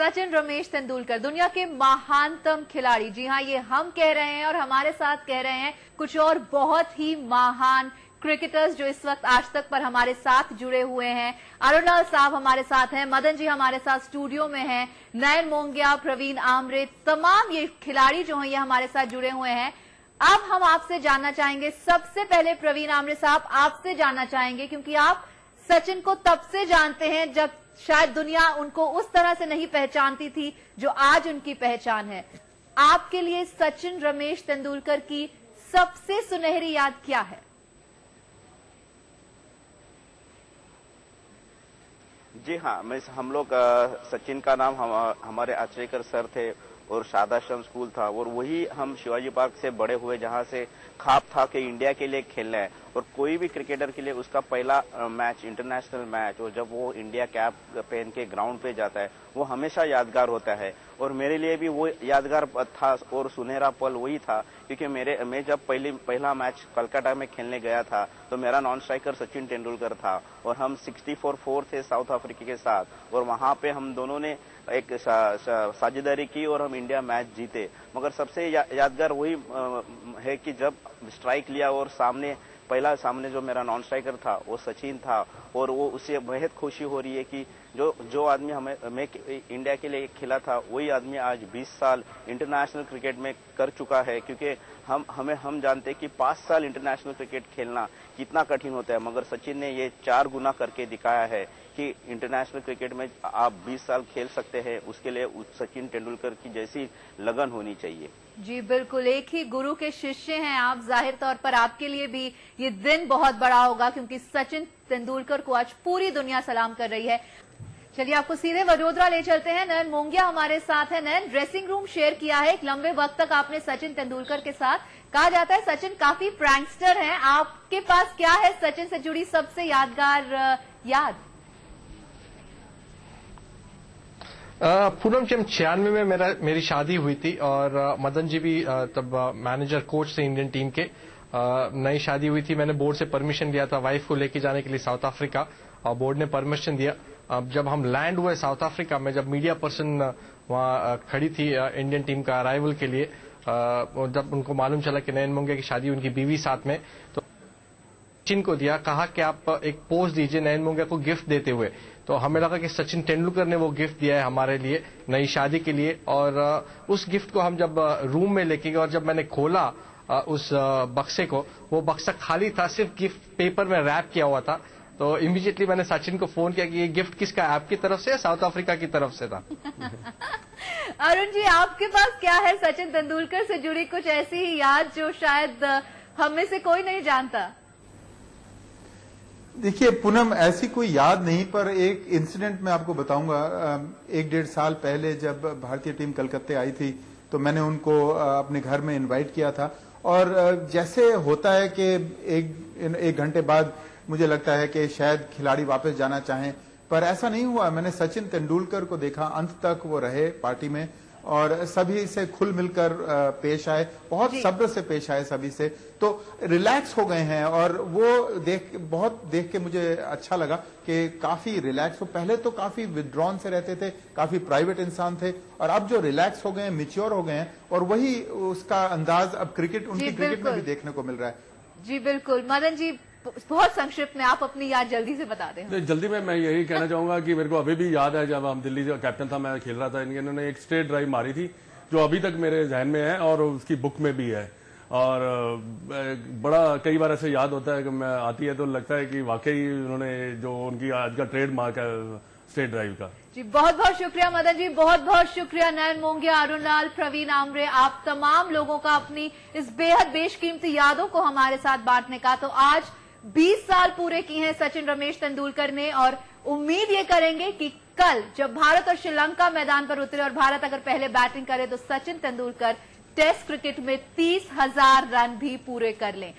सचिन, रमेश तेंदुलकर, दुनिया के महानतम खिलाड़ी। जी हाँ ये हम कह रहे हैं और हमारे साथ कह रहे हैं कुछ और बहुत ही महान क्रिकेटर्स जो इस वक्त आज तक पर हमारे साथ जुड़े हुए हैं। अरुणाल साहब हमारे साथ हैं, मदन जी हमारे साथ स्टूडियो में हैं, नयन मोंगिया, प्रवीण आमरे, तमाम ये खिलाड़ी जो हैं ये हमारे साथ जुड़े हुए हैं। अब हम आपसे जानना चाहेंगे, सबसे पहले प्रवीण आमरे साहब आपसे जानना चाहेंगे, क्योंकि आप सचिन को तब से जानते हैं जब शायद दुनिया उनको उस तरह से नहीं पहचानती थी जो आज उनकी पहचान है। आपके लिए सचिन रमेश तेंदुलकर की सबसे सुनहरी याद क्या है? जी हाँ मैं हम लोग सचिन का नाम हम हमारे आचरेकर सर थे और शादाश्रम स्कूल था और वही हम शिवाजी पार्क से बड़े हुए जहाँ से खाप था कि इंडिया के लिए खेलना है। और कोई भी क्रिकेटर के लिए उसका पहला मैच इंटरनेशनल मैच और जब वो इंडिया कैप पहन के ग्राउंड पे जाता है वो हमेशा यादगार होता है। और मेरे लिए भी वो यादगार था और सुनहरा पल वही था क्योंकि मेरे मैं जब पहली पहला मैच कलकत्ता में खेलने गया था तो मेरा नॉन स्ट्राइकर सचिन तेंदुलकर था और हम 64 फोर थे साउथ अफ्रीका के साथ और वहाँ पे हम दोनों ने एक साझेदारी की और हम इंडिया मैच जीते। मगर सबसे या, यादगार वही है कि जब स्ट्राइक लिया और सामने पहला सामने जो मेरा नॉन स्ट्राइकर था, वो सचिन था और वो उसे बेहद खुशी हो रही है कि जो जो आदमी हमें मैं इंडिया के लिए खेला था, वही आदमी आज 20 साल इंटरनेशनल क्रिकेट में कर चुका है। क्योंकि हम, हमें, हम जानते हैं कि पाँच साल इंटरनेशनल क्रिकेट खेलना कितना कठिन होता है, मगर सचिन ने ये चार गुना करके दिखाया है। कि इंटरनेशनल क्रिकेट में आप 20 साल खेल सकते हैं, उसके लिए उस सचिन तेंदुलकर की जैसी लगन होनी चाहिए। जी, बिल्कुल, एक ही गुरु के शिष्य हैं आप, ज़ाहिर तौर पर आपके लिए भी ये दिन बहुत बड़ा होगा, क्योंकि सचिन तेंदुलकर को आज पूरी दुनिया सलाम कर रही है। चलिए, आपको सीधे वडोदरा ले चलते हैं। नयन मोंगिया हमारे साथ है। नयन ड्रेसिंग रूम शेयर किया है। एक लंबे वक्त तक आपने सचिन तेंदुलकर के साथ। कहा जाता है, सचिन काफ़ी प्रैंकस्टर हैं। आपके पास क्या है सचिन से जुड़ी सबसे यादगार याद? पूनम जब छियानवे में मेरा, मेरी शादी हुई थी और मदन जी भी तब मैनेजर, कोच थे इंडियन टीम के। नई शादी हुई थी, मैंने बोर्ड से परमिशन लिया था वाइफ को लेके जाने के लिए साउथ अफ्रीका और बोर्ड ने परमिशन दिया। अब जब हम लैंड हुए साउथ अफ्रीका में, जब मीडिया पर्सन वहाँ खड़ी थी इंडियन टीम का अराइवल के लिए जब उनको मालूम चला कि नयन मोंगिया की शादी उनकी बीवी साथ में तो सचिन को दिया, कहा कि आप एक पोस्ट दीजिए नयन मोंगिया को गिफ्ट देते हुए। तो हमें लगा कि सचिन तेंदुलकर ने वो गिफ्ट दिया है हमारे लिए, नई शादी के लिए, और उस गिफ्ट को हम जब रूम में लेके गए और जब मैंने खोला उस बक्से को, वो बक्सा खाली था, सिर्फ़ गिफ्ट पेपर में रैप किया हुआ था। तो इमीडिएटली मैंने सचिन को फ़ोन किया कि ये गिफ्ट किसका आपकी तरफ़ से या साउथ अफ्रीका की तरफ़ से था? अरुण जी, आपके पास क्या है सचिन तेंदुलकर से जुड़ी कुछ ऐसी याद जो शायद हम से कोई नहीं जानता? देखिए, पूनम, ऐसी कोई याद नहीं, पर एक इंसिडेंट मैं आपको बताऊँगा। एक डेढ़ साल पहले जब भारतीय टीम कलकत्ते आई थी तो मैंने उनको अपने घर में इनवाइट किया था। और जैसे होता है कि एक एक घंटे बाद मुझे लगता है कि शायद खिलाड़ी वापस जाना चाहें, पर ऐसा नहीं हुआ। मैंने सचिन तेंदुलकर को देखा, अंत तक वो रहे पार्टी में। और सभी से खुल मिलकर पेश आए। बहुत सब्र से पेश आए सभी से। तो रिलैक्स हो गए हैं और वो देख बहुत देख के मुझे अच्छा लगा कि काफ़ी रिलैक्स हो। पहले तो काफ़ी विद्रॉन से रहते थे काफ़ी प्राइवेट इंसान थे और अब जो रिलैक्स हो गए हैं मिच्योर हो गए हैं और वही उसका अंदाज अब क्रिकेट उनकी क्रिकेट में भी देखने को मिल रहा है। जी बिल्कुल। मदन जी बहुत संक्षिप्त में आप अपनी याद जल्दी से बता दें। जल्दी में मैं यही कहना चाहूँगा कि मेरे को अभी भी याद है जब हम दिल्ली कैप्टन था मैं खेल रहा था। इन्होंने एक स्ट्रेट ड्राइव मारी थी जो अभी तक मेरे जहन में है और उसकी बुक में भी है। और बड़ा कई बार ऐसे याद होता है कि मैं आती है तो लगता है कि वाकई उन्होंने जो उनकी आज का ट्रेड मार्क है स्टेट ड्राइव का। जी बहुत बहुत शुक्रिया मदन जी बहुत बहुत शुक्रिया नयन मोंगिया अरुण लाल प्रवीण आमरे आप तमाम लोगों का अपनी इस बेहद बेशकीमती यादों को हमारे साथ बांटने का। तो आज 20 साल पूरे किए हैं सचिन रमेश तेंदुलकर ने और उम्मीद ये करेंगे कि कल जब भारत और श्रीलंका मैदान पर उतरे और भारत अगर पहले बैटिंग करे तो सचिन तेंदुलकर टेस्ट क्रिकेट में तीस हज़ार रन भी पूरे कर लें।